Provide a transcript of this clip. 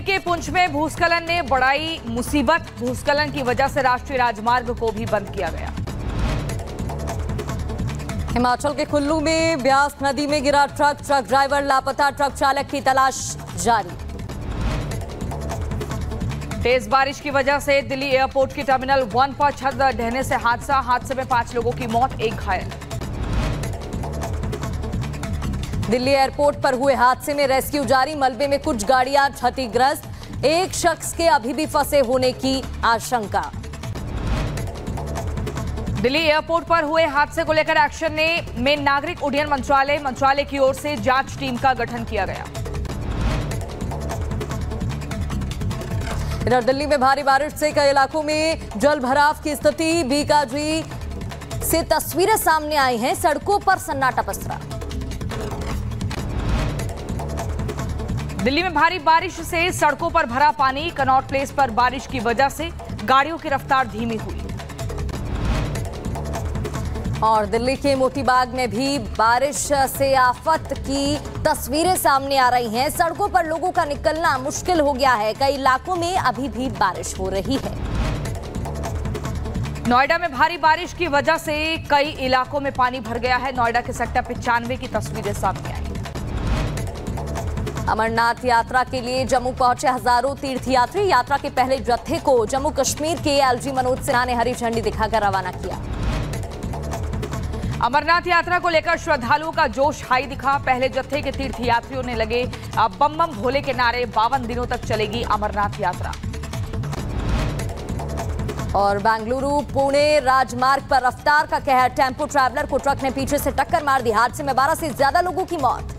कश्मीर के पुंछ में भूस्खलन ने बढ़ाई मुसीबत। भूस्खलन की वजह से राष्ट्रीय राजमार्ग को भी बंद किया गया। हिमाचल के कुल्लू में ब्यास नदी में गिरा ट्रक। ट्रक ड्राइवर लापता। ट्रक चालक की तलाश जारी। तेज बारिश की वजह से दिल्ली एयरपोर्ट की टर्मिनल वन पर छत ढहने से हादसा। हादसे में पाँच लोगों की मौत, एक घायल। दिल्ली एयरपोर्ट पर हुए हादसे में रेस्क्यू जारी। मलबे में कुछ गाड़ियाँ क्षतिग्रस्त। एक शख्स के अभी भी फंसे होने की आशंका। दिल्ली एयरपोर्ट पर हुए हादसे को लेकर एक्शन ने में नागरिक उड्डयन मंत्रालय मंत्रालय की ओर से जाँच टीम का गठन किया गया। इधर दिल्ली में भारी बारिश से कई इलाकों में जल भराव की स्थिति। बीकाजी से तस्वीरें सामने आई हैं। सड़कों पर सन्नाटा पसरा। दिल्ली में भारी बारिश से सड़कों पर भरा पानी कनॉट प्लेस पर बारिश की वजह से गाड़ियों की रफ्तार धीमी हुई। और दिल्ली के मोतीबाग में भी बारिश से आफत की तस्वीरें सामने आ रही हैं। सड़कों पर लोगों का निकलना मुश्किल हो गया है। कई इलाकों में अभी भी बारिश हो रही है। नोएडा में भारी बारिश की वजह से कई इलाकों में पानी भर गया है। नोएडा के सेक्टर पिचानवे की तस्वीरें सामने आई। अमरनाथ यात्रा के लिए जम्मू पहुँचे हज़ारों तीर्थयात्री। यात्रा के पहले जत्थे को जम्मू कश्मीर के एलजी मनोज सिन्हा ने हरी झंडी दिखाकर रवाना किया। अमरनाथ यात्रा को लेकर श्रद्धालुओं का जोश हाई दिखा। पहले जत्थे के तीर्थयात्रियों ने लगे बम बम भोले के नारे, बावन दिनों तक चलेगी अमरनाथ यात्रा। और बेंगलुरु, पुणे राजमार्ग पर रफ्तार का कहर। टेंपो ट्रैवलर को ट्रक ने पीछे से टक्कर मार दी। हादसे में 12 से ज़्यादा लोगों की मौत।